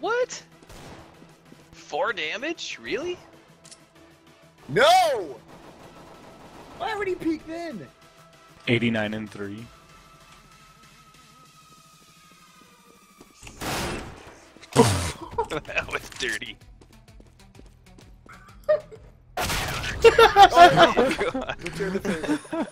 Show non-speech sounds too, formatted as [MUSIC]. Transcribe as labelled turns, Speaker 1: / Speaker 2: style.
Speaker 1: What? Four damage? Really?
Speaker 2: No! Why would he peek then?
Speaker 3: 89 and 3. [LAUGHS]
Speaker 1: that was dirty. [LAUGHS]
Speaker 2: Oh, Return the.